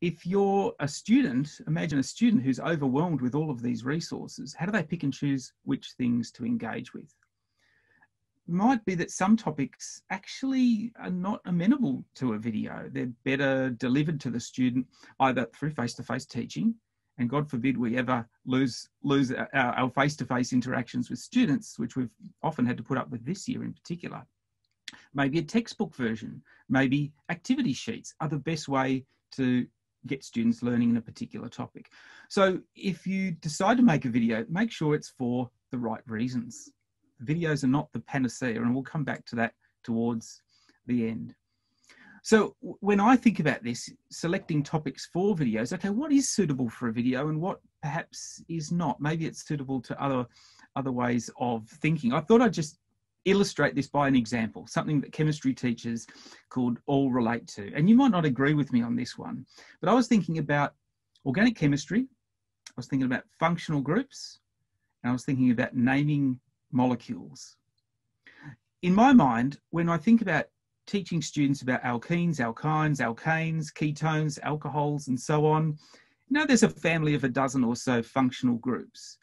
if you're a student, imagine a student who's overwhelmed with all of these resources, how do they pick and choose which things to engage with? Might be that some topics actually are not amenable to a video. They're better delivered to the student either through face to face teaching, and God forbid we ever lose, lose our face to face interactions with students, which we've often had to put up with this year in particular. Maybe a textbook version, maybe activity sheets are the best way to get students learning in a particular topic. So if you decide to make a video, make sure it's for the right reasons. Videos are not the panacea, and we'll come back to that towards the end. So when I think about this, selecting topics for videos, okay, what is suitable for a video and what perhaps is not? Maybe it's suitable to other other ways of thinking. I thought I'd just illustrate this by an example, something that chemistry teachers could all relate to. And you might not agree with me on this one, but I was thinking about organic chemistry, I was thinking about functional groups, and I was thinking about naming molecules. In my mind, when I think about teaching students about alkenes, alkynes, alkanes, ketones, alcohols, and so on, you know, there's a family of a dozen or so functional groups.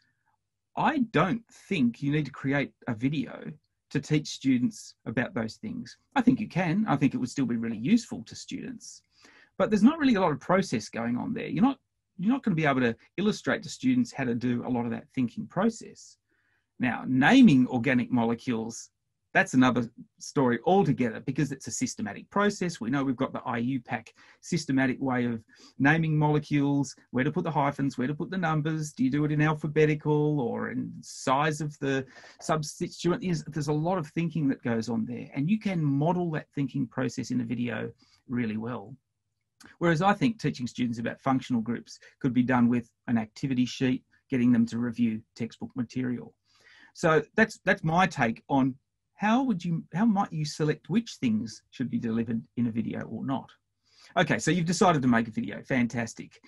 I don't think you need to create a video to teach students about those things. I think you can. I think it would still be really useful to students. But there's not really a lot of process going on there. You're not you're not going to be able to illustrate to students how to do a lot of that thinking process. Now, naming organic molecules that's another story altogether because it's a systematic process. We know we've got the IUPAC systematic way of naming molecules, where to put the hyphens, where to put the numbers. Do you do it in alphabetical or in size of the substituent? There's, a lot of thinking that goes on there, and you can model that thinking process in a video really well. Whereas I think teaching students about functional groups could be done with an activity sheet, getting them to review textbook material. So that's that's my take on how would you how might you select which things should be delivered in a video or not? Okay so you've decided to make a video. Fantastic.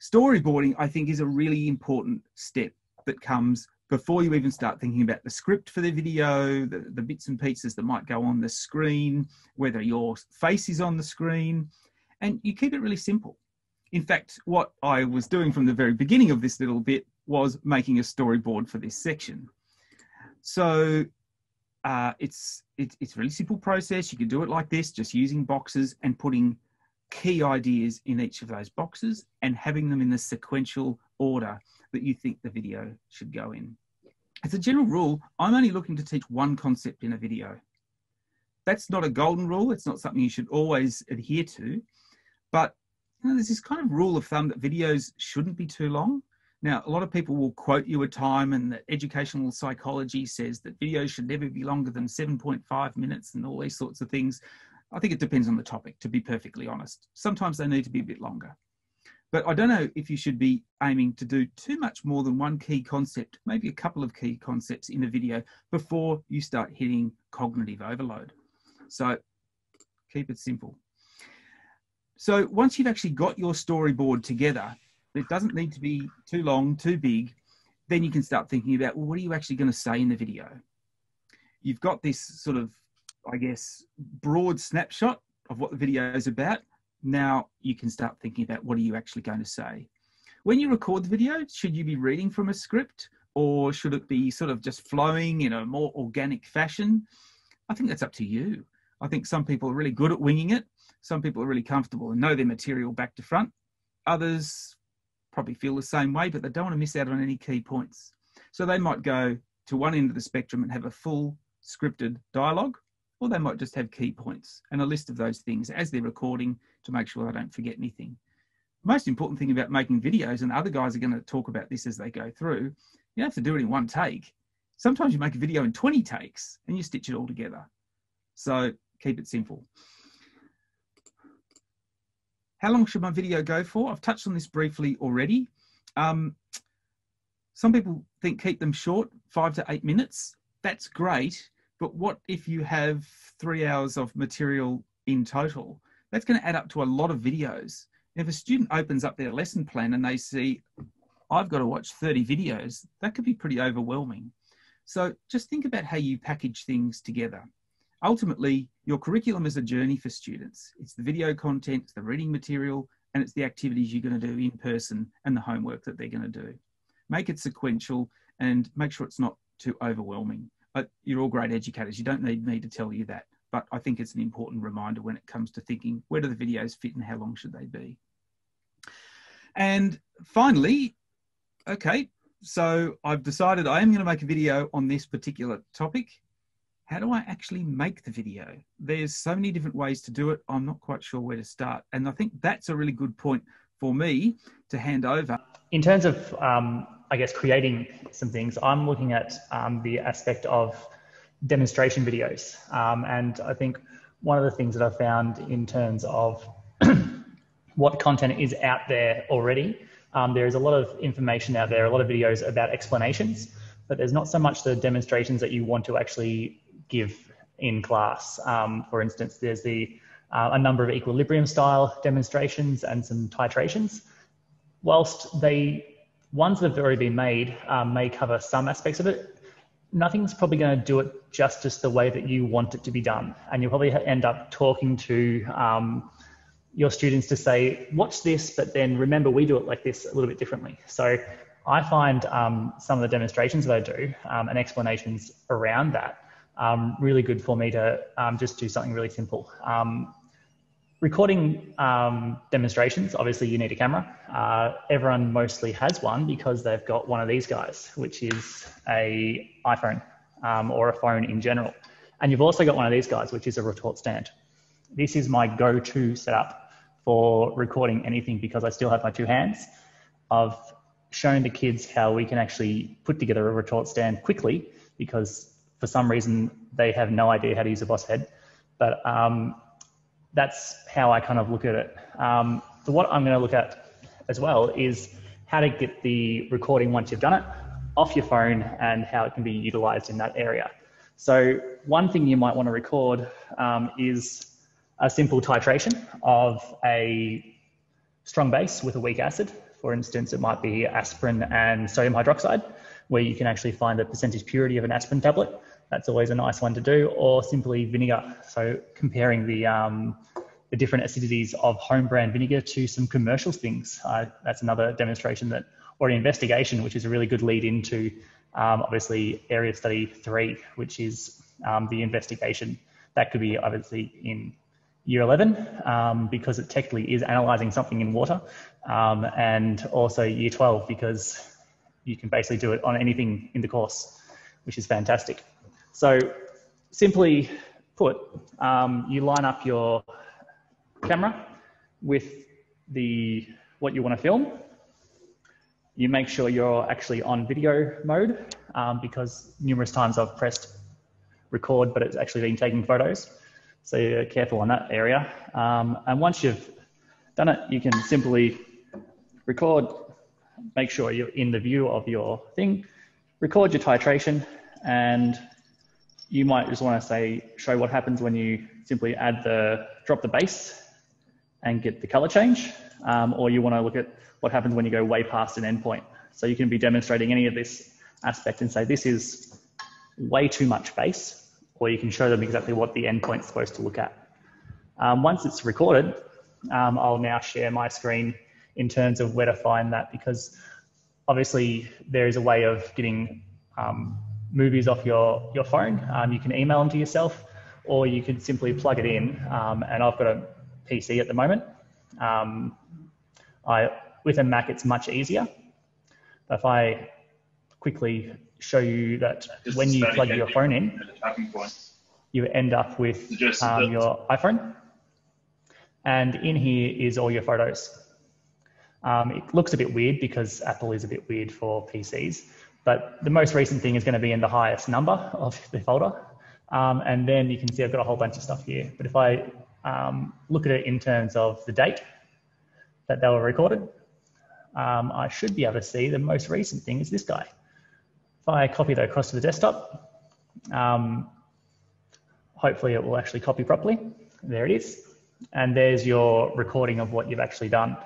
Storyboarding i think is a really important step that comes before you even start thinking about the script for the video the, the bits and pieces that might go on the screen whether your face is on the screen and you keep it really simple. In fact what i was doing from the very beginning of this little bit was making a storyboard for this section. So uh, it's, it's it's a really simple process. You can do it like this, just using boxes and putting key ideas in each of those boxes and having them in the sequential order that you think the video should go in. As a general rule, I'm only looking to teach one concept in a video. That's not a golden rule. It's not something you should always adhere to, but you know, there's this kind of rule of thumb that videos shouldn't be too long. Now, a lot of people will quote you a time, and that educational psychology says that videos should never be longer than 7.5 minutes and all these sorts of things. I think it depends on the topic, to be perfectly honest. Sometimes they need to be a bit longer. But I don't know if you should be aiming to do too much more than one key concept, maybe a couple of key concepts in a video before you start hitting cognitive overload. So keep it simple. So once you've actually got your storyboard together, it doesn't need to be too long, too big. Then you can start thinking about, well, what are you actually going to say in the video? You've got this sort of, I guess, broad snapshot of what the video is about. Now you can start thinking about what are you actually going to say. When you record the video, should you be reading from a script or should it be sort of just flowing in a more organic fashion? I think that's up to you. I think some people are really good at winging it. Some people are really comfortable and know their material back to front. Others probably feel the same way, but they don't want to miss out on any key points. So they might go to one end of the spectrum and have a full scripted dialogue, or they might just have key points and a list of those things as they're recording to make sure they don't forget anything. The most important thing about making videos, and other guys are going to talk about this as they go through, you don't have to do it in one take. Sometimes you make a video in 20 takes and you stitch it all together. So keep it simple. How long should my video go for? I've touched on this briefly already. Um, some people think keep them short, five to eight minutes. That's great. But what if you have three hours of material in total? That's going to add up to a lot of videos. If a student opens up their lesson plan and they see, I've got to watch 30 videos, that could be pretty overwhelming. So just think about how you package things together ultimately, your curriculum is a journey for students. It's the video content, it's the reading material, and it's the activities you're going to do in person and the homework that they're going to do. Make it sequential and make sure it's not too overwhelming. But you're all great educators. You don't need me to tell you that. But I think it's an important reminder when it comes to thinking where do the videos fit and how long should they be. And finally, okay, so I've decided I am going to make a video on this particular topic. How do I actually make the video? There's so many different ways to do it. I'm not quite sure where to start. And I think that's a really good point for me to hand over. In terms of, um, I guess, creating some things, I'm looking at um, the aspect of demonstration videos. Um, and I think one of the things that I've found in terms of what content is out there already, um, there is a lot of information out there, a lot of videos about explanations, but there's not so much the demonstrations that you want to actually give in class. Um, for instance, there's the uh, a number of equilibrium style demonstrations and some titrations. Whilst they ones that have already been made um, may cover some aspects of it, nothing's probably going to do it justice the way that you want it to be done. And you'll probably end up talking to um, your students to say, watch this, but then remember we do it like this a little bit differently. So I find um, some of the demonstrations that I do um, and explanations around that um, really good for me to um, just do something really simple. Um, recording um, demonstrations, obviously you need a camera. Uh, everyone mostly has one because they've got one of these guys, which is a iPhone um, or a phone in general. And you've also got one of these guys, which is a retort stand. This is my go-to setup for recording anything because I still have my two hands. I've shown the kids how we can actually put together a retort stand quickly because for some reason they have no idea how to use a boss head. But um, that's how I kind of look at it. Um, so what I'm going to look at as well is how to get the recording once you've done it off your phone and how it can be utilized in that area. So one thing you might want to record um, is a simple titration of a strong base with a weak acid. For instance, it might be aspirin and sodium hydroxide, where you can actually find the percentage purity of an aspirin tablet that's always a nice one to do, or simply vinegar. So comparing the um, the different acidities of home brand vinegar to some commercial things. Uh, that's another demonstration that, or an investigation, which is a really good lead into um, obviously area study three, which is um, the investigation. That could be obviously in year 11 um, because it technically is analysing something in water, um, and also year 12 because you can basically do it on anything in the course, which is fantastic. So simply put, um, you line up your camera with the what you want to film. You make sure you're actually on video mode um, because numerous times I've pressed record, but it's actually been taking photos. So you're careful on that area. Um, and once you've done it, you can simply record, make sure you're in the view of your thing, record your titration and you might just want to say, show what happens when you simply add the, drop the base and get the color change. Um, or you want to look at what happens when you go way past an endpoint. So you can be demonstrating any of this aspect and say, this is way too much base, or you can show them exactly what the endpoint's supposed to look at. Um, once it's recorded, um, I'll now share my screen in terms of where to find that because obviously there is a way of getting um, movies off your, your phone. Um, you can email them to yourself or you can simply plug it in. Um, and I've got a PC at the moment. Um, I, with a Mac, it's much easier. But if I quickly show you that Just when you plug your phone in, you end up with um, your iPhone. And in here is all your photos. Um, it looks a bit weird because Apple is a bit weird for PCs. But the most recent thing is going to be in the highest number of the folder. Um, and then you can see I've got a whole bunch of stuff here. But if I um, look at it in terms of the date that they were recorded, um, I should be able to see the most recent thing is this guy. If I copy that across to the desktop, um, hopefully it will actually copy properly. There it is. And there's your recording of what you've actually done.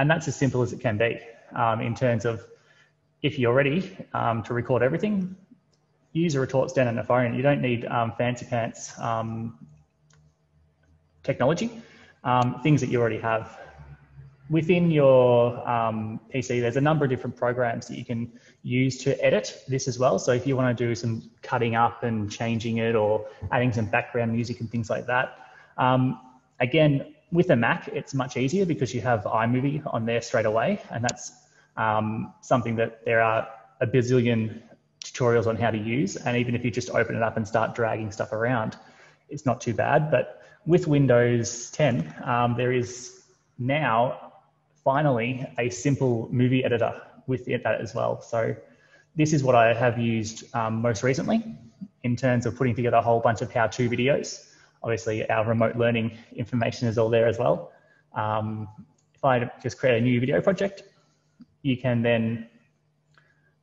And that's as simple as it can be um, in terms of if you're ready um, to record everything, use a retort stand on a phone. You don't need um, fancy pants um, technology, um, things that you already have. within your um, PC, there's a number of different programs that you can use to edit this as well. So if you want to do some cutting up and changing it or adding some background music and things like that, again, with a Mac, it's much easier because you have iMovie on there straight away. And that's um, something that there are a bazillion tutorials on how to use. And even if you just open it up and start dragging stuff around, it's not too bad. But with Windows 10, um, there is now finally a simple movie editor with that as well. So this is what I have used um, most recently in terms of putting together a whole bunch of how-to videos. Obviously, our remote learning information is all there as well. Um, if I just create a new video project, you can then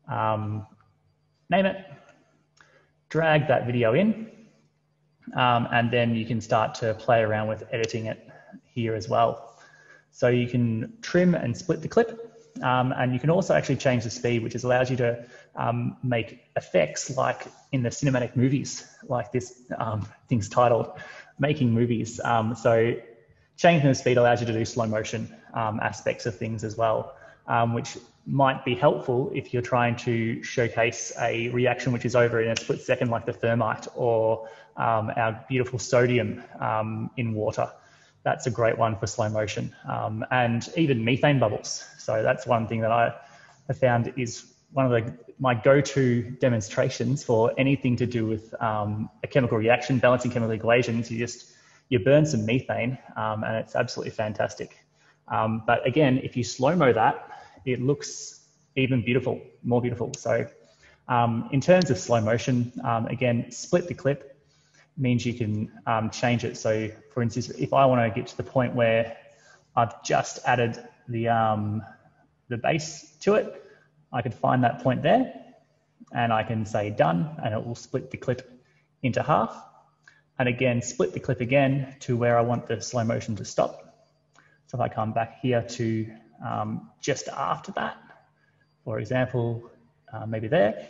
um, name it, drag that video in, um, and then you can start to play around with editing it here as well. So you can trim and split the clip, um, and you can also actually change the speed, which allows you to um, make effects like in the cinematic movies, like this um, thing's titled Making Movies. Um, so changing the speed allows you to do slow motion um, aspects of things as well, which might be helpful if you're trying to showcase a reaction which is over in a split second, like the thermite or um, our beautiful sodium um, in water. That's a great one for slow motion. Um, and even methane bubbles. So that's one thing that I have found is one of the, my go-to demonstrations for anything to do with um, a chemical reaction, balancing chemical equations. You just, you burn some methane um, and it's absolutely fantastic. Um, but again, if you slow-mo that, it looks even beautiful, more beautiful. So um, in terms of slow motion, um, again, split the clip means you can um, change it. So for instance, if I want to get to the point where I've just added the, um, the base to it, I can find that point there and I can say done and it will split the clip into half. And again, split the clip again to where I want the slow motion to stop. So if I come back here to um, just after that. For example, uh, maybe there.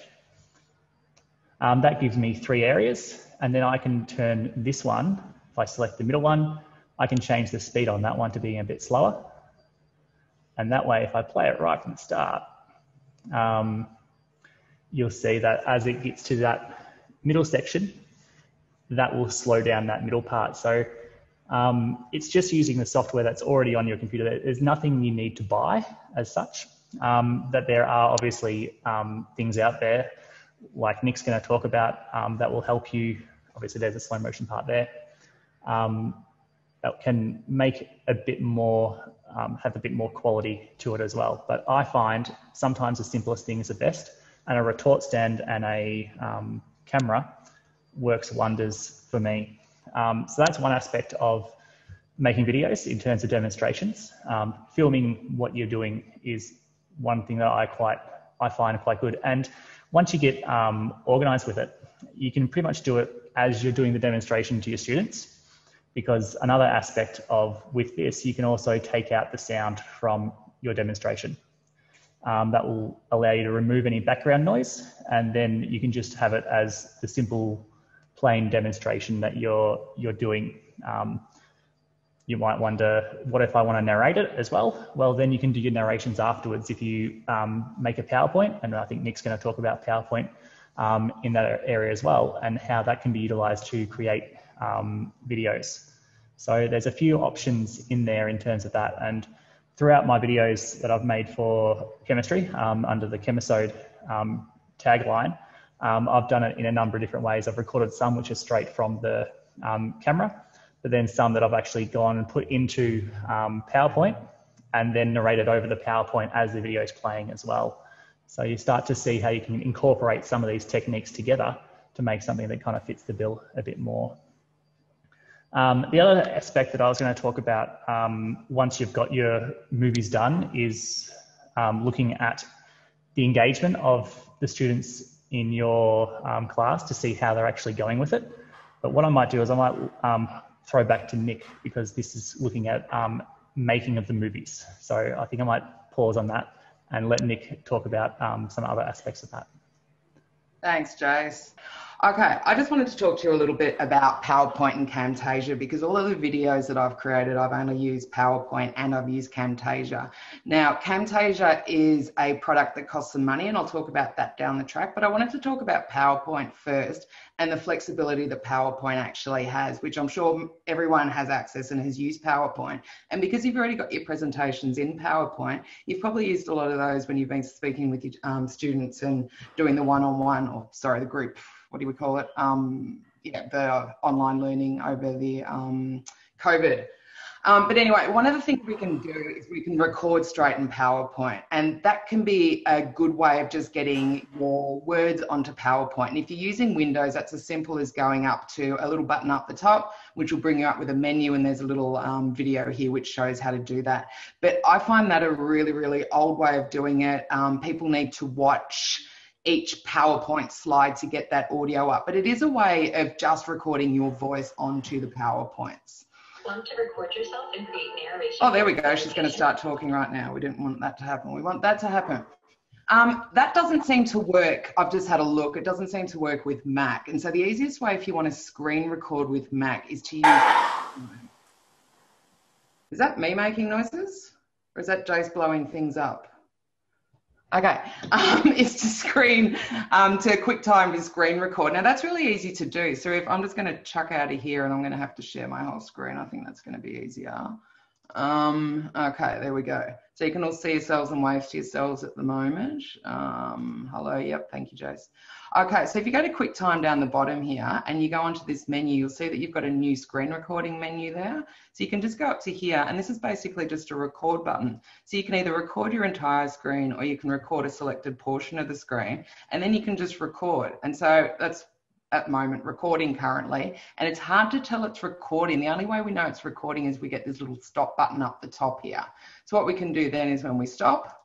Um, that gives me three areas. And then I can turn this one, if I select the middle one, I can change the speed on that one to being a bit slower. And that way, if I play it right from the start, um, you'll see that as it gets to that middle section, that will slow down that middle part. So um, it's just using the software that's already on your computer. There's nothing you need to buy as such. Um, that there are obviously um, things out there, like Nic's going to talk about, um, that will help you. Obviously, there's a slow motion part there um, that can make a bit more, um, have a bit more quality to it as well. But I find sometimes the simplest thing is the best, and a retort stand and a camera works wonders for me. Um, so that's one aspect of making videos in terms of demonstrations. Um, filming what you're doing is one thing that I quite I find quite good. And once you get um, organized with it, you can pretty much do it as you're doing the demonstration to your students. Because another aspect of with this, you can also take out the sound from your demonstration. Um, that will allow you to remove any background noise, and then you can just have it as the simple plain demonstration that you're you're doing. Um, you might wonder, what if I want to narrate it as well? Well, then you can do your narrations afterwards if you um, make a PowerPoint, and I think Nic's going to talk about PowerPoint um, in that area as well, and how that can be utilized to create um, videos. So there's a few options in there in terms of that, and throughout my videos that I've made for chemistry um, under the Chemisode um, tagline, um, I've done it in a number of different ways. I've recorded some which are straight from the camera, but then some that I've actually gone and put into um, PowerPoint and then narrated over the PowerPoint as the video is playing as well. So you start to see how you can incorporate some of these techniques together to make something that kind of fits the bill a bit more. Um, the other aspect that I was going to talk about um, once you've got your movies done is um, looking at the engagement of the students in your um, class to see how they're actually going with it. But what I might do is I might um, throw back to Nic because this is looking at um, making of the movies. So I think I might pause on that and let Nic talk about um, some other aspects of that. Thanks, Jace. Okay, I just wanted to talk to you a little bit about PowerPoint and Camtasia because all of the videos that I've created, I've only used PowerPoint and I've used Camtasia. Now, Camtasia is a product that costs some money and I'll talk about that down the track, but I wanted to talk about PowerPoint first and the flexibility that PowerPoint actually has, which I'm sure everyone has access and has used PowerPoint. And because you've already got your presentations in PowerPoint, you've probably used a lot of those when you've been speaking with your um, students and doing the one-on-one or sorry, the group what do we call it? Um, yeah, the online learning over the um, COVID. Um, but anyway, one of the things we can do is we can record straight in PowerPoint, and that can be a good way of just getting your words onto PowerPoint. And if you're using Windows, that's as simple as going up to a little button up the top, which will bring you up with a menu, and there's a little um, video here which shows how to do that. But I find that a really, really old way of doing it. Um, people need to watch each PowerPoint slide to get that audio up, but it is a way of just recording your voice onto the PowerPoints. Want to record yourself and create narration. Oh, there we go. She's going to start talking right now. We didn't want that to happen. We want that to happen. Um, that doesn't seem to work. I've just had a look. It doesn't seem to work with Mac. And so the easiest way if you want to screen record with Mac is to use. Is that me making noises? Or is that Jace blowing things up? Okay, um, is to screen, um, to QuickTime to screen record. Now that's really easy to do. So if I'm just going to chuck out of here and I'm going to have to share my whole screen, I think that's going to be easier. Um, okay, there we go. So you can all see yourselves and wave to yourselves at the moment. Um, hello, yep, thank you, Jace. Okay, so if you go to QuickTime down the bottom here and you go onto this menu, you'll see that you've got a new screen recording menu there. So you can just go up to here and this is basically just a record button. So you can either record your entire screen or you can record a selected portion of the screen and then you can just record. And so that's at moment recording currently and it's hard to tell it's recording the only way we know it's recording is we get this little stop button up the top here so what we can do then is when we stop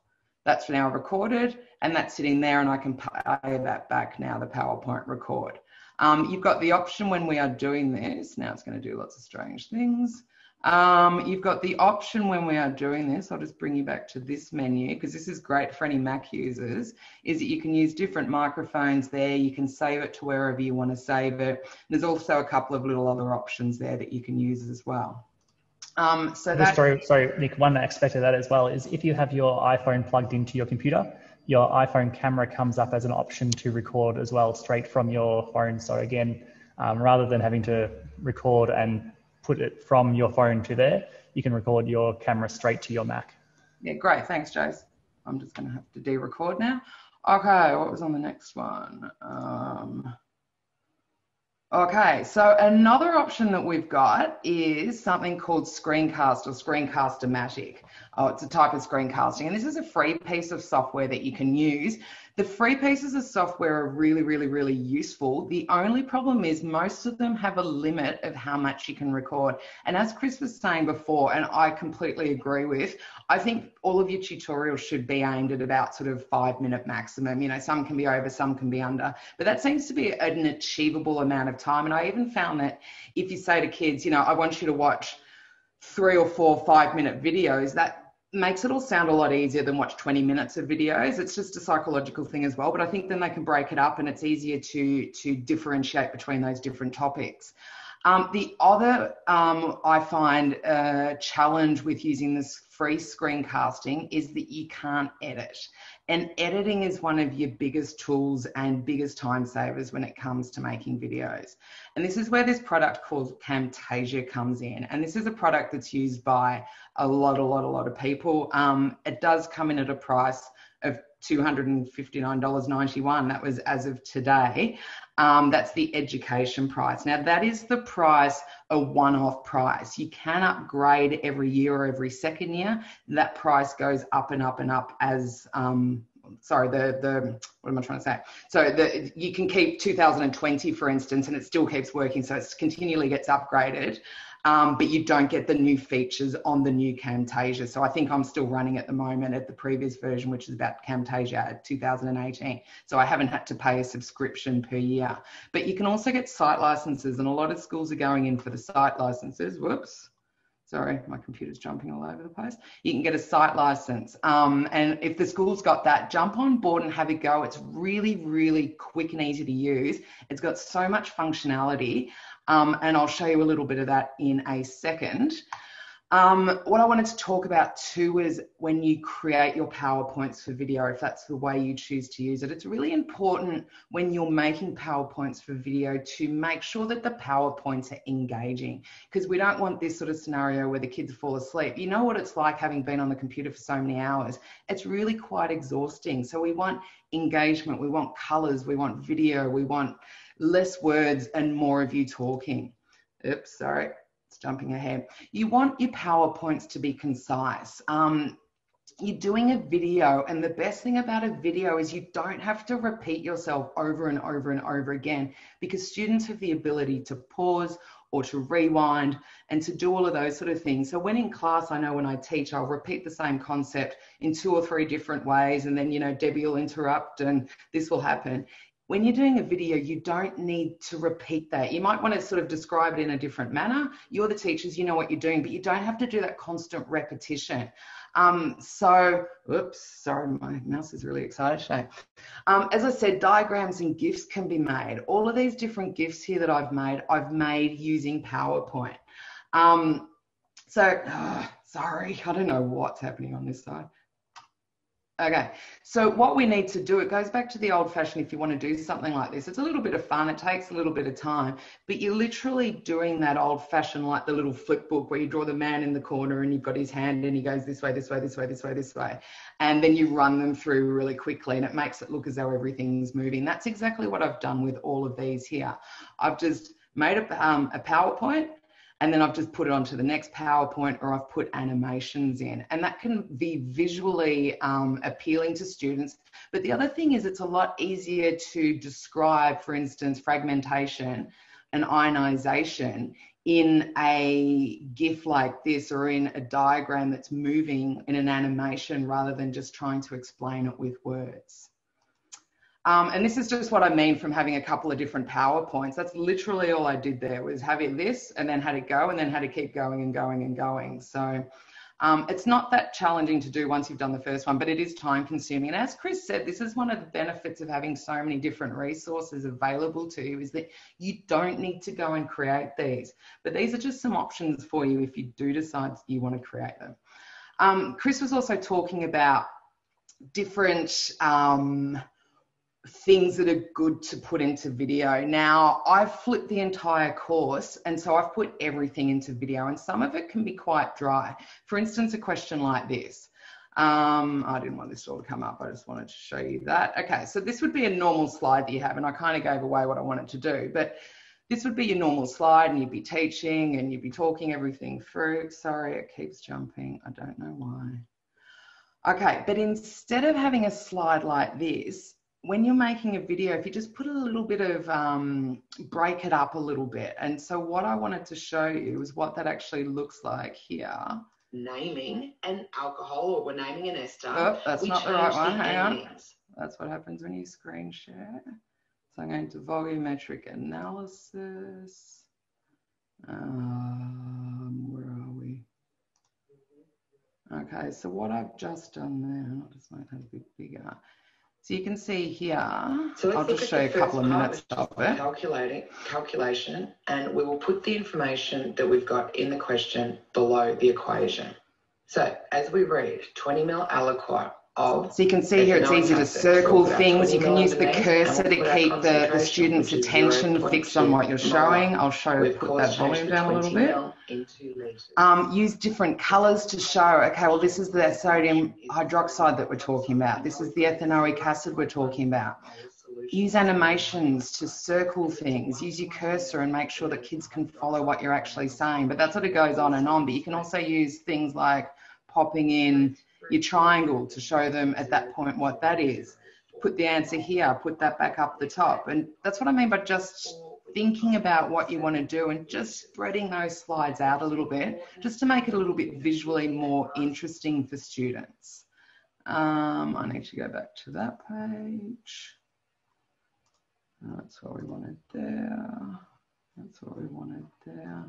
that's now recorded and that's sitting there and I can play that back now, the PowerPoint record. Um, you've got the option when we are doing this, now it's going to do lots of strange things. Um, you've got the option when we are doing this, I'll just bring you back to this menu because this is great for any Mac users, is that you can use different microphones there, you can save it to wherever you want to save it. There's also a couple of little other options there that you can use as well. Um, so that, sorry, sorry, Nic, one aspect of that as well is if you have your iPhone plugged into your computer, your iPhone camera comes up as an option to record as well straight from your phone. So again, um, rather than having to record and put it from your phone to there, you can record your camera straight to your Mac. Yeah, great. Thanks, Jace. I'm just going to have to de-record now. Okay, what was on the next one? Um, Okay, so another option that we've got is something called Screencast or Screencast-O-Matic. Oh, it's a type of screencasting, and this is a free piece of software that you can use the free pieces of software are really, really, really useful. The only problem is most of them have a limit of how much you can record. And as Chris was saying before, and I completely agree with, I think all of your tutorials should be aimed at about sort of five minute maximum. You know, some can be over, some can be under, but that seems to be an achievable amount of time. And I even found that if you say to kids, you know, I want you to watch three or four five minute videos, that makes it all sound a lot easier than watch 20 minutes of videos. It's just a psychological thing as well. But I think then they can break it up and it's easier to, to differentiate between those different topics. Um, the other um, I find a challenge with using this free screencasting is that you can't edit. And editing is one of your biggest tools and biggest time savers when it comes to making videos. And this is where this product called Camtasia comes in. And this is a product that's used by a lot, a lot, a lot of people. Um, it does come in at a price of $259.91. That was as of today. Um, that's the education price. Now, that is the price, a one off price. You can upgrade every year or every second year. That price goes up and up and up as. Um, sorry, the the what am I trying to say? So the you can keep 2020, for instance, and it still keeps working. So it continually gets upgraded um, but you don't get the new features on the new Camtasia. So I think I'm still running at the moment at the previous version, which is about Camtasia 2018. So I haven't had to pay a subscription per year. But you can also get site licenses, and a lot of schools are going in for the site licenses. Whoops sorry, my computer's jumping all over the place. You can get a site license. Um, and if the school's got that, jump on board and have a go. It's really, really quick and easy to use. It's got so much functionality. Um, and I'll show you a little bit of that in a second. Um, what I wanted to talk about too is when you create your PowerPoints for video, if that's the way you choose to use it, it's really important when you're making PowerPoints for video to make sure that the PowerPoints are engaging because we don't want this sort of scenario where the kids fall asleep. You know what it's like having been on the computer for so many hours. It's really quite exhausting. So we want engagement, we want colors, we want video, we want less words and more of you talking. Oops, sorry it's jumping ahead. You want your PowerPoints to be concise. Um, you're doing a video and the best thing about a video is you don't have to repeat yourself over and over and over again because students have the ability to pause or to rewind and to do all of those sort of things. So when in class, I know when I teach, I'll repeat the same concept in two or three different ways and then, you know, Debbie will interrupt and this will happen when you're doing a video, you don't need to repeat that. You might want to sort of describe it in a different manner. You're the teachers, you know what you're doing, but you don't have to do that constant repetition. Um, so, oops, sorry, my mouse is really excited today. Um, as I said, diagrams and GIFs can be made. All of these different GIFs here that I've made, I've made using PowerPoint. Um, so, sorry, I don't know what's happening on this side. Okay, so what we need to do, it goes back to the old fashioned if you want to do something like this. It's a little bit of fun, it takes a little bit of time, but you're literally doing that old fashioned, like the little flip book where you draw the man in the corner and you've got his hand and he goes this way, this way, this way, this way, this way. And then you run them through really quickly and it makes it look as though everything's moving. That's exactly what I've done with all of these here. I've just made a, um, a PowerPoint and then I've just put it onto the next PowerPoint or I've put animations in. And that can be visually um, appealing to students. But the other thing is it's a lot easier to describe, for instance, fragmentation and ionization in a GIF like this or in a diagram that's moving in an animation rather than just trying to explain it with words. Um, and this is just what I mean from having a couple of different PowerPoints. That's literally all I did there was have it this and then had it go and then had to keep going and going and going. So um, it's not that challenging to do once you've done the first one, but it is time consuming. And as Chris said, this is one of the benefits of having so many different resources available to you is that you don't need to go and create these, but these are just some options for you if you do decide you want to create them. Um, Chris was also talking about different um, things that are good to put into video. Now, I've flipped the entire course, and so I've put everything into video, and some of it can be quite dry. For instance, a question like this. Um, I didn't want this all to come up, I just wanted to show you that. Okay, so this would be a normal slide that you have, and I kind of gave away what I wanted to do, but this would be your normal slide, and you'd be teaching, and you'd be talking everything through. Sorry, it keeps jumping. I don't know why. Okay, but instead of having a slide like this, when you're making a video, if you just put a little bit of, um, break it up a little bit. And so what I wanted to show you is what that actually looks like here. Naming an alcohol or we're naming an ester. Oh, that's not the right one, hang on. That's what happens when you screen share. So I'm going to volumetric analysis. Um, where are we? Okay, so what I've just done there, I'll just make that a bit bigger. So you can see here, so I'll just show you a couple of minutes of it. Calculating, calculation, and we will put the information that we've got in the question below the equation. So as we read, 20 mil aliquot so you can see here it's easy to circle things. You can use the cursor to keep the, the student's attention fixed on what you're showing. I'll show, put that volume down a little bit. Um, use different colours to show, okay, well this is the sodium hydroxide that we're talking about. This is the ethanoic acid we're talking about. Use animations to circle things. Use your cursor and make sure that kids can follow what you're actually saying. But that sort of goes on and on. But you can also use things like popping in your triangle to show them at that point what that is. Put the answer here, put that back up the top. And that's what I mean by just thinking about what you want to do and just spreading those slides out a little bit, just to make it a little bit visually more interesting for students. Um, I need to go back to that page. That's what we wanted there. That's what we wanted there.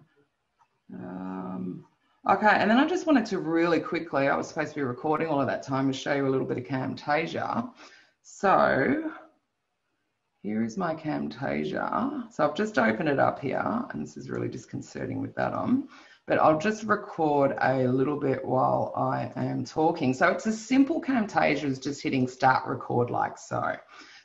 Um, Okay, and then I just wanted to really quickly, I was supposed to be recording all of that time to show you a little bit of Camtasia. So here is my Camtasia. So I've just opened it up here, and this is really disconcerting with that on, but I'll just record a little bit while I am talking. So it's a simple Camtasia is just hitting start record like so.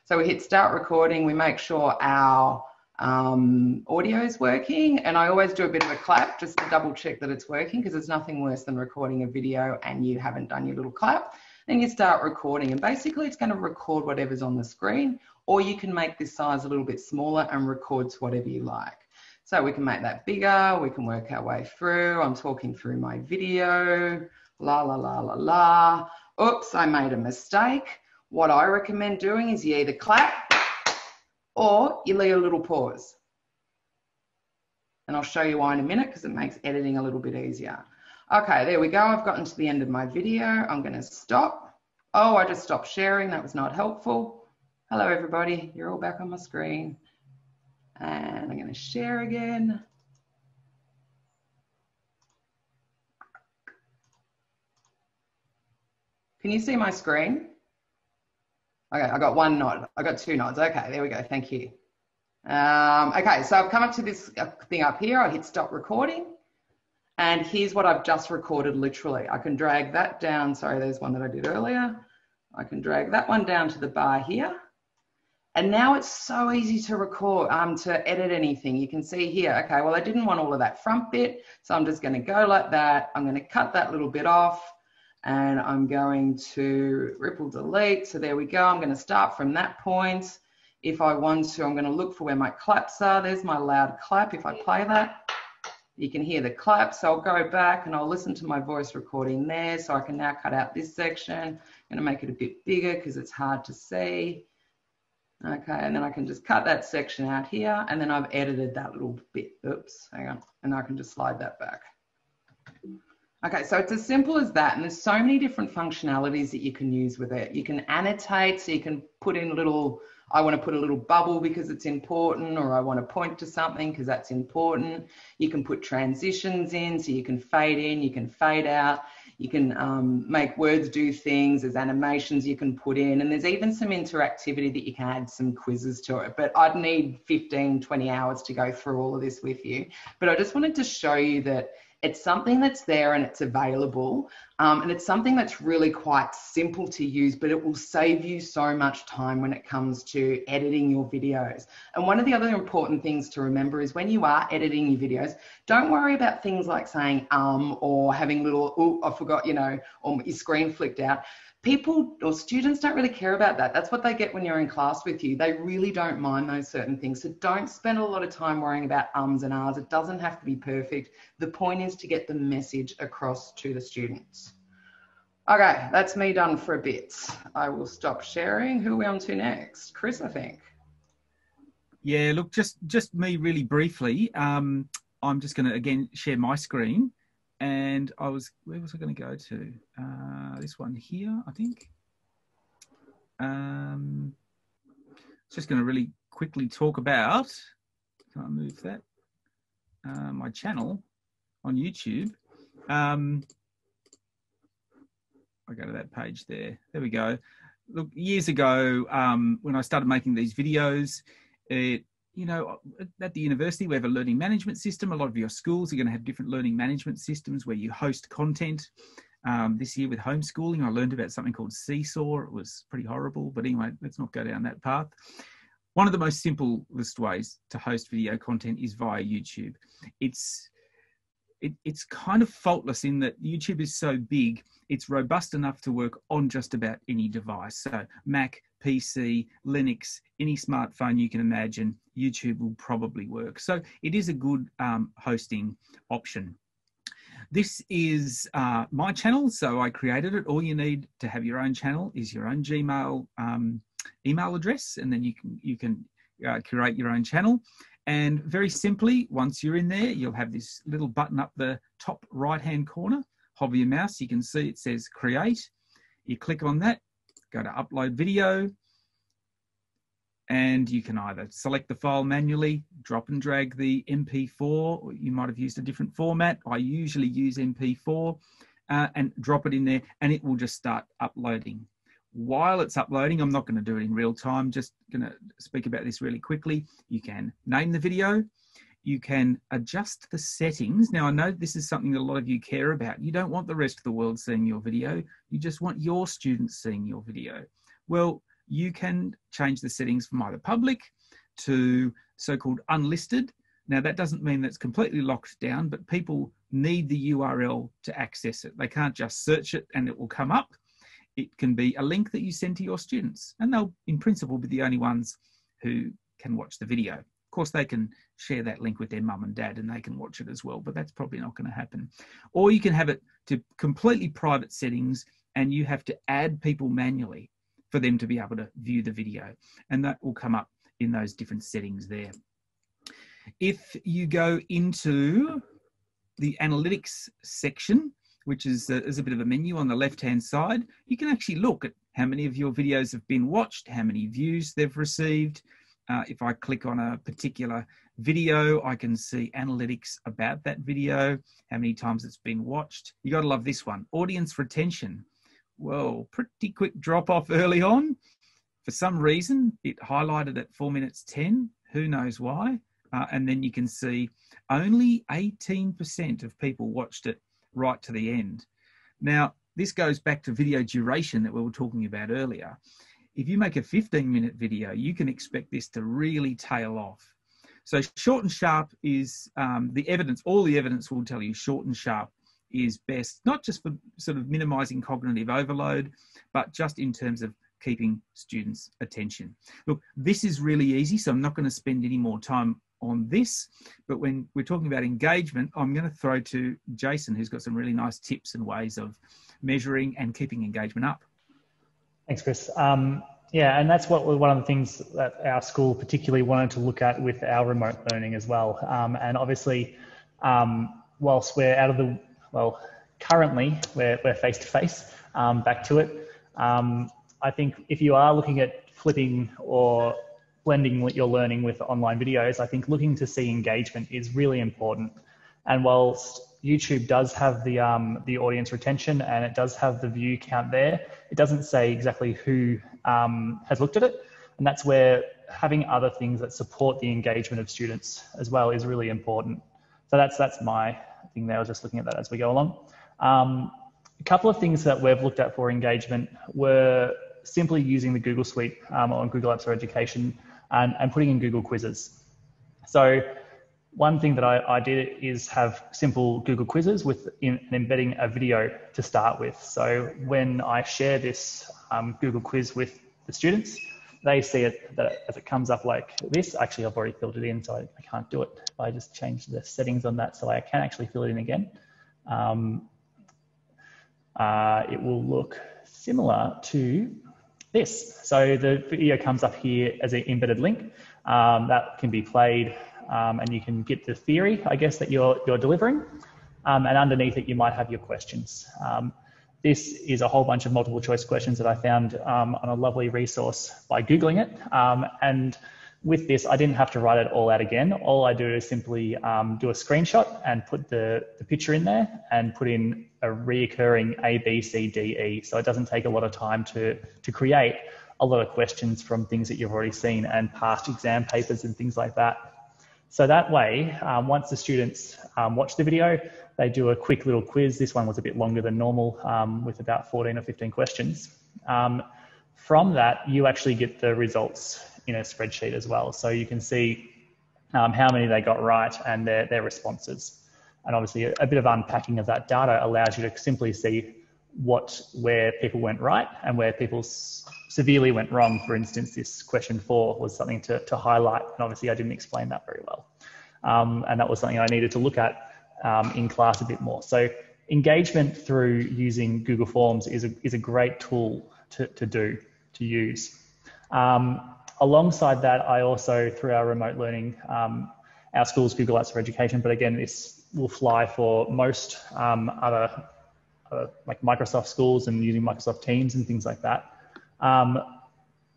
So we hit start recording, we make sure our um, audio is working. And I always do a bit of a clap just to double check that it's working because there's nothing worse than recording a video and you haven't done your little clap. Then you start recording and basically it's going to record whatever's on the screen or you can make this size a little bit smaller and record to whatever you like. So we can make that bigger, we can work our way through. I'm talking through my video, la, la, la, la, la. Oops, I made a mistake. What I recommend doing is you either clap or you leave a little pause. And I'll show you why in a minute because it makes editing a little bit easier. Okay, there we go. I've gotten to the end of my video. I'm going to stop. Oh, I just stopped sharing. That was not helpful. Hello, everybody. You're all back on my screen. And I'm going to share again. Can you see my screen? Okay, I got one nod. I got two nods. Okay, there we go. Thank you. Um, okay, so I've come up to this uh, thing up here. I hit stop recording. And here's what I've just recorded literally. I can drag that down. Sorry, there's one that I did earlier. I can drag that one down to the bar here. And now it's so easy to record, um, to edit anything. You can see here, okay, well, I didn't want all of that front bit. So I'm just gonna go like that. I'm gonna cut that little bit off and I'm going to ripple delete. So there we go. I'm going to start from that point. If I want to, I'm going to look for where my claps are. There's my loud clap. If I play that, you can hear the clap. So I'll go back and I'll listen to my voice recording there. So I can now cut out this section. I'm going to make it a bit bigger because it's hard to see. Okay, and then I can just cut that section out here and then I've edited that little bit. Oops, hang on. And I can just slide that back. Okay, so it's as simple as that. And there's so many different functionalities that you can use with it. You can annotate, so you can put in little, I want to put a little bubble because it's important, or I want to point to something because that's important. You can put transitions in, so you can fade in, you can fade out. You can um, make words do things. There's animations you can put in, and there's even some interactivity that you can add some quizzes to it. But I'd need 15, 20 hours to go through all of this with you. But I just wanted to show you that it's something that's there and it's available. Um, and it's something that's really quite simple to use, but it will save you so much time when it comes to editing your videos. And one of the other important things to remember is when you are editing your videos, don't worry about things like saying um or having little, oh, I forgot, you know, or your screen flicked out people or students don't really care about that. That's what they get when you're in class with you. They really don't mind those certain things. So don't spend a lot of time worrying about ums and ahs. It doesn't have to be perfect. The point is to get the message across to the students. Okay, that's me done for a bit. I will stop sharing. Who are we on to next? Chris, I think. Yeah, look, just just me really briefly. Um, I'm just going to again share my screen and I was where was I going to go to? Uh, this one here, I think. Um, just going to really quickly talk about. Can I move that? Uh, my channel on YouTube. Um, I go to that page there. There we go. Look, years ago, um, when I started making these videos, it you know, at the university, we have a learning management system. A lot of your schools are going to have different learning management systems where you host content. Um, this year with homeschooling, I learned about something called Seesaw. It was pretty horrible, but anyway, let's not go down that path. One of the most simplest ways to host video content is via YouTube. It's it, it's kind of faultless in that YouTube is so big, it's robust enough to work on just about any device. So Mac, PC, Linux, any smartphone you can imagine, YouTube will probably work. So it is a good um, hosting option. This is uh, my channel, so I created it. All you need to have your own channel is your own Gmail um, email address, and then you can you can uh, create your own channel. And very simply, once you're in there, you'll have this little button up the top right-hand corner. Hover your mouse, you can see it says create. You click on that, go to upload video, and you can either select the file manually, drop and drag the MP4, or you might have used a different format. I usually use MP4 uh, and drop it in there and it will just start uploading. While it's uploading, I'm not going to do it in real time, just going to speak about this really quickly. You can name the video, you can adjust the settings. Now, I know this is something that a lot of you care about. You don't want the rest of the world seeing your video, you just want your students seeing your video. Well, you can change the settings from either public to so called unlisted. Now, that doesn't mean that's completely locked down, but people need the URL to access it. They can't just search it and it will come up. It can be a link that you send to your students, and they'll, in principle, be the only ones who can watch the video. Of course, they can share that link with their mum and dad and they can watch it as well, but that's probably not going to happen. Or you can have it to completely private settings and you have to add people manually for them to be able to view the video. And that will come up in those different settings there. If you go into the analytics section, which is a, is a bit of a menu on the left hand side, you can actually look at how many of your videos have been watched, how many views they've received. Uh, if I click on a particular video, I can see analytics about that video, how many times it's been watched. You got to love this one audience retention well, pretty quick drop off early on. For some reason, it highlighted at four minutes 10. Who knows why? Uh, and then you can see only 18% of people watched it right to the end. Now, this goes back to video duration that we were talking about earlier. If you make a 15 minute video, you can expect this to really tail off. So, short and sharp is um, the evidence, all the evidence will tell you short and sharp is best, not just for sort of minimizing cognitive overload, but just in terms of keeping students' attention. Look, this is really easy, so I'm not going to spend any more time on this. But when we're talking about engagement, I'm going to throw to Jason, who's got some really nice tips and ways of measuring and keeping engagement up. Thanks, Chris. Um, yeah, and that's what one of the things that our school particularly wanted to look at with our remote learning as well. Um, and obviously, um, whilst we're out of the well, currently we're, we're face to face, back to it. Um, I think if you are looking at flipping or blending what you're learning with online videos, I think looking to see engagement is really important. And whilst YouTube does have the um, the audience retention and it does have the view count there, it doesn't say exactly who um, has looked at it, and that's where having other things that support the engagement of students as well is really important. So that's that's my thing there. I was just looking at that as we go along. Um, a couple of things that we've looked at for engagement were simply using the Google Suite um, on Google Apps for Education and, and putting in Google quizzes. So one thing that I, I, did is have simple Google quizzes with in, embedding a video to start with. So when I share this um, Google quiz with the students, they see it that as it comes up like this. Actually, I've already filled it in, so I, I can't do it. I just changed the settings on that so I can actually fill it in again. Um, uh, it will look similar to this. So the video comes up here as an embedded link um, that can be played um, and you can get the theory, I guess, that you're, you're delivering. Um, and underneath it, you might have your questions. Um, this is a whole bunch of multiple choice questions that I found um, on a lovely resource by Googling it. Um, and with this, I didn't have to write it all out again. All I do is simply um, do a screenshot and put the, the picture in there and put in a reoccurring A, B, C, D, E. So it doesn't take a lot of time to, to create a lot of questions from things that you've already seen and past exam papers and things like that. So that way, um, once the students um, watch the video, they do a quick little quiz. This one was a bit longer than normal um, with about 14 or 15 questions. Um, from that, you actually get the results in a spreadsheet as well. So you can see um, how many they got right and their, their responses. And obviously a, a bit of unpacking of that data allows you to simply see what where people went right and where people severely went wrong. For instance, this question four was something to, to highlight, and obviously I didn't explain that very well. Um, and that was something I needed to look at um, in class a bit more. So engagement through using Google Forms is a, is a great tool to, to do, to use. Um, alongside that, I also, through our remote learning, um, our school's Google Apps for Education, but again, this will fly for most um, other, other like Microsoft schools and using Microsoft Teams and things like that. Um,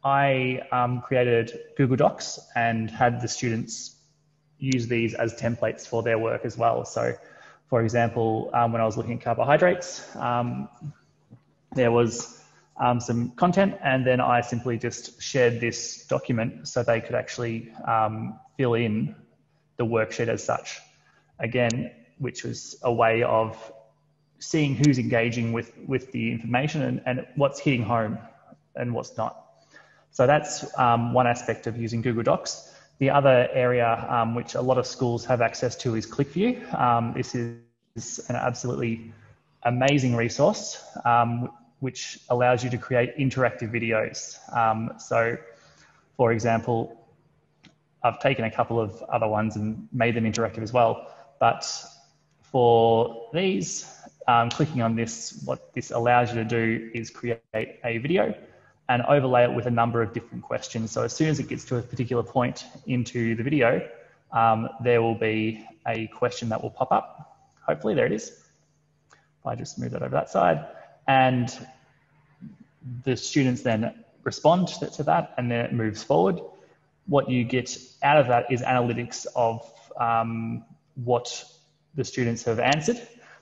I um, created Google Docs and had the students use these as templates for their work as well. So, for example, um, when I was looking at carbohydrates, um, there was um, some content, and then I simply just shared this document so they could actually um, fill in the worksheet as such. Again, which was a way of seeing who's engaging with, with the information and, and what's hitting home and what's not. So that's um, one aspect of using Google Docs. The other area um, which a lot of schools have access to is ClickView. Um, this is an absolutely amazing resource um, which allows you to create interactive videos. Um, so, for example, I've taken a couple of other ones and made them interactive as well. But for these, um, clicking on this, what this allows you to do is create a video and overlay it with a number of different questions. So as soon as it gets to a particular point into the video, um, there will be a question that will pop up. Hopefully, there it is. If I just move that over that side. And the students then respond to that and then it moves forward. What you get out of that is analytics of um, what the students have answered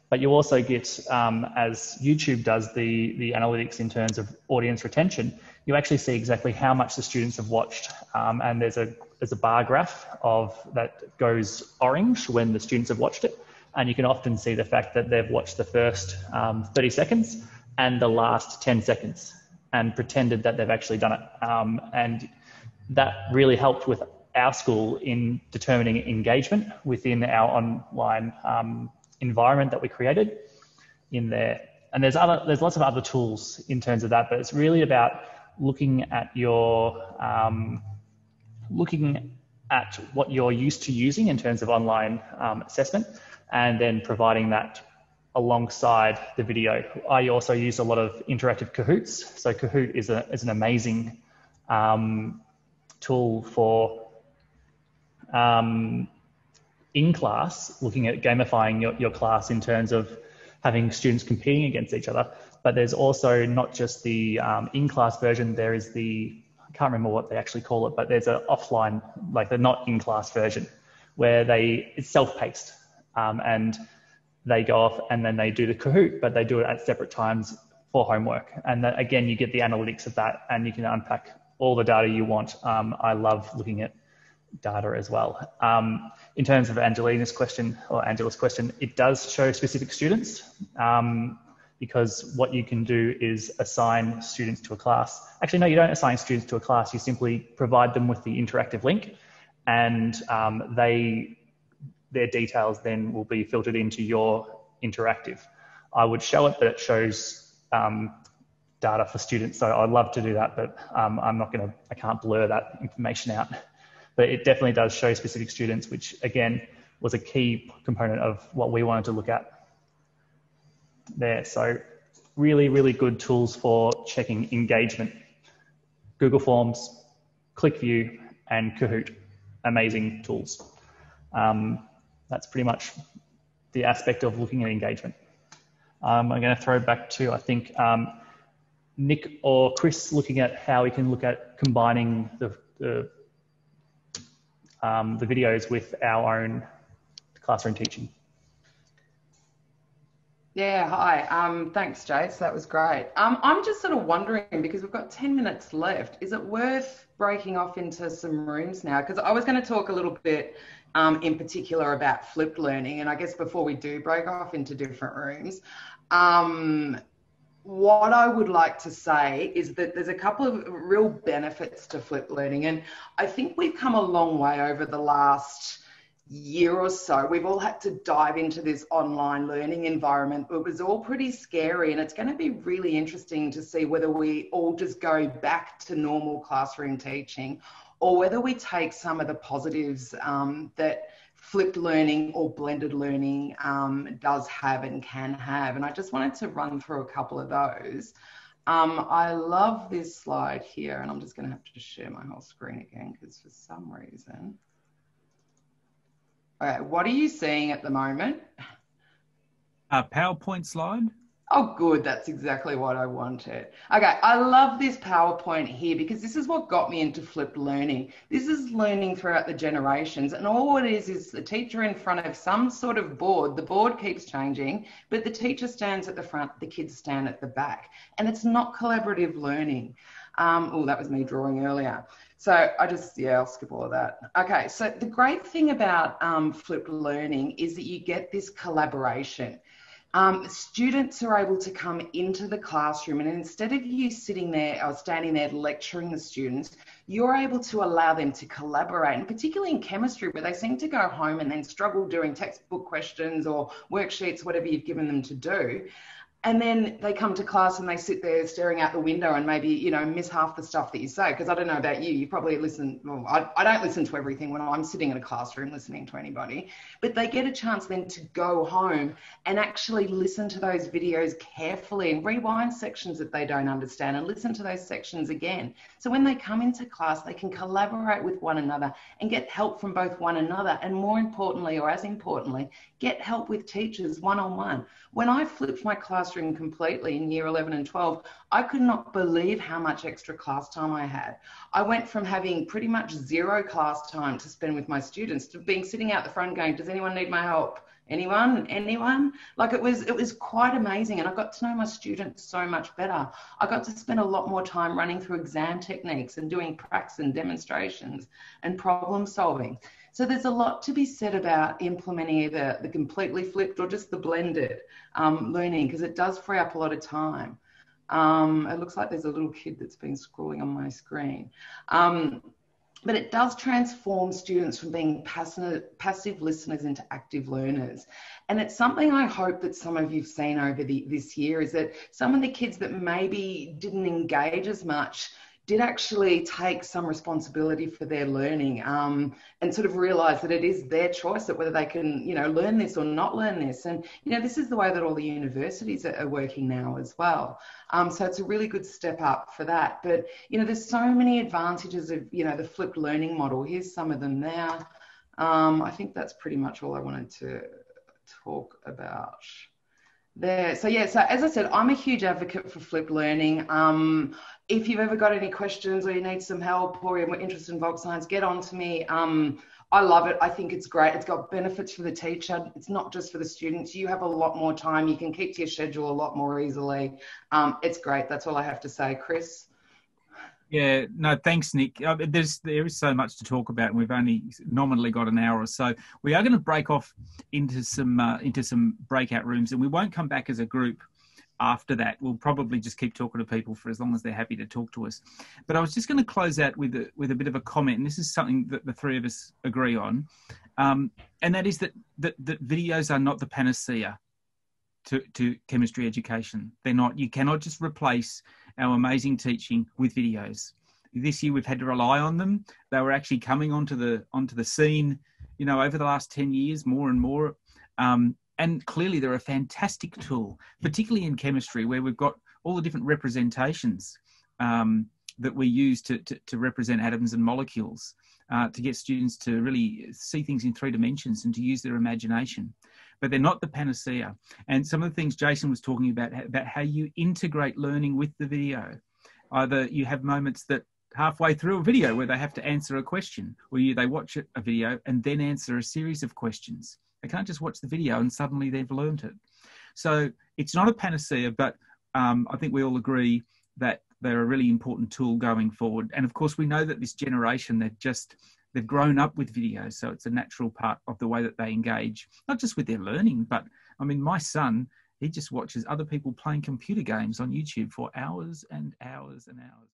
but you also get, um, as YouTube does the, the analytics in terms of audience retention, you actually see exactly how much the students have watched. Um, and there's a, there's a bar graph of that goes orange when the students have watched it. And you can often see the fact that they've watched the first um, 30 seconds and the last 10 seconds and pretended that they've actually done it. Um, and that really helped with our school in determining engagement within our online um, environment that we created in there. And there's other, there's lots of other tools in terms of that, but it's really about looking at your, um, looking at what you're used to using in terms of online um, assessment, and then providing that alongside the video. I also use a lot of interactive Kahoots. So Kahoot is, a, is an amazing um, tool for um, in class, looking at gamifying your, your class in terms of having students competing against each other. But there's also not just the um, in-class version, there is the, I can't remember what they actually call it, but there's an offline, like the not in-class version, where they, it's self-paced. Um, and they go off and then they do the Kahoot, but they do it at separate times for homework. And that, again, you get the analytics of that and you can unpack all the data you want. Um, I love looking at data as well. Um, in terms of Angelina's question or Angela's question, it does show specific students um, because what you can do is assign students to a class. Actually, no, you don't assign students to a class. You simply provide them with the interactive link and um, they, their details then will be filtered into your interactive. I would show it, but it shows um, data for students. So I'd love to do that, but um, I'm not going to, I can't blur that information out but it definitely does show specific students, which again was a key component of what we wanted to look at there. So really, really good tools for checking engagement. Google Forms, ClickView, and Kahoot, amazing tools. Um, that's pretty much the aspect of looking at engagement. Um, I'm going to throw back to, I think, um, Nic or Chris looking at how we can look at combining the, the um, the videos with our own classroom teaching. Yeah, hi. Um, thanks, Jace. That was great. Um, I'm just sort of wondering because we've got 10 minutes left. Is it worth breaking off into some rooms now? Because I was going to talk a little bit um, in particular about flipped learning. And I guess before we do break off into different rooms, um, what I would like to say is that there's a couple of real benefits to flipped learning. And I think we've come a long way over the last year or so. We've all had to dive into this online learning environment. It was all pretty scary, and it's going to be really interesting to see whether we all just go back to normal classroom teaching or whether we take some of the positives um, that flipped learning or blended learning um, does have and can have. And I just wanted to run through a couple of those. Um, I love this slide here, and I'm just going to have to share my whole screen again because for some reason. All right, what are you seeing at the moment? A PowerPoint slide. Oh, good. That's exactly what I wanted. Okay, I love this PowerPoint here because this is what got me into flipped learning. This is learning throughout the generations, and all it is is the teacher in front of some sort of board. The board keeps changing, but the teacher stands at the front, the kids stand at the back, and it's not collaborative learning. Um, oh, that was me drawing earlier. So I just, yeah, I'll skip all of that. Okay, so the great thing about um, flipped learning is that you get this collaboration. Um, students are able to come into the classroom and instead of you sitting there or standing there lecturing the students, you're able to allow them to collaborate. And particularly in chemistry, where they seem to go home and then struggle doing textbook questions or worksheets, whatever you've given them to do and then they come to class and they sit there staring out the window and maybe you know miss half the stuff that you say. Because i don't know about you you probably listen well I, I don't listen to everything when i'm sitting in a classroom listening to anybody. But they get a chance then to go home and actually listen to those videos carefully and rewind sections that they don't understand and listen to those sections again. So when they come into class they can collaborate with one another and get help from both one another and more importantly or as importantly get help with teachers one on one when i flipped my class completely in year 11 and 12, I could not believe how much extra class time I had. I went from having pretty much zero class time to spend with my students to being sitting out the front going, does anyone need my help? Anyone anyone like it was it was quite amazing and i got to know my students so much better i got to spend a lot more time running through exam techniques and doing pracs and demonstrations and problem solving so there's a lot to be said about implementing either the completely flipped or just the blended um, learning because it does free up a lot of time. Um, it looks like there's a little kid that's been scrolling on my screen. Um, but it does transform students from being passive, passive listeners into active learners. And it's something I hope that some of you've seen over the, this year is that some of the kids that maybe didn't engage as much did actually take some responsibility for their learning um, and sort of realize that it is their choice that whether they can, you know, learn this or not learn this. And, you know, this is the way that all the universities are, working now as well. Um, so it's a really good step up for that. But, you know, there's so many advantages of, you know, the flipped learning model. Here's some of them there. Um, I think that's pretty much all I wanted to talk about there. So yeah, so as I said, I'm a huge advocate for flipped learning. Um, if you've ever got any questions or you need some help or you're interested in Volkscience, get on to me. Um, I love it. I think it's great. It's got benefits for the teacher. It's not just for the students. You have a lot more time. You can keep to your schedule a lot more easily. Um, it's great. That's all I have to say, Chris. Yeah, no, thanks, Nic. Uh, there's there is so much to talk about, and we've only nominally got an hour or so. We are going to break off into some uh, into some breakout rooms, and we won't come back as a group after that. We'll probably just keep talking to people for as long as they're happy to talk to us. But I was just going to close out with a, with a bit of a comment, and this is something that the three of us agree on, um, and that is that, that that videos are not the panacea to, to chemistry education. They're not. You cannot just replace our amazing teaching with videos. This year we've had to rely on them. They were actually coming onto the onto the scene, you know, over the last ten years, more and more. Um, and clearly they're a fantastic tool, particularly in chemistry, where we've got all the different representations um, that we use to, to, to, represent atoms and molecules, uh, to get students to really see things in three dimensions and to use their imagination but they're not the panacea. And some of the things Jason was talking about, about how you integrate learning with the video. Either you have moments that halfway through a video where they have to answer a question, or you, they watch a video and then answer a series of questions. They can't just watch the video and suddenly they've learned it. So it's not a panacea, but um, I think we all agree that they're a really important tool going forward. And of course, we know that this generation they've just they've grown up with video, so it's a natural part of the way that they engage, not just with their learning, but I mean, my son, he just watches other people playing computer games on YouTube for hours and hours and hours.